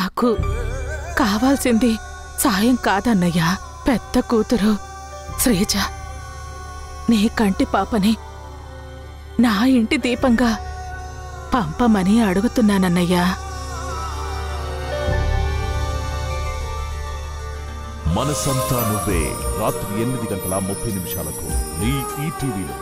నాకు కావాల్సింది సాయం కాదన్నయ్యా. పెద్ద కూతురు. శ్రీజ నీ కంటి పాపని నా ఇంటి దీపంగా పంపమని అడుగుతున్నానన్నయ్యా. మనసంతా నువ్వే. రాత్రి ఎనిమిది గంటల ముప్పై నిమిషాలకు నీ ఈటీవీలో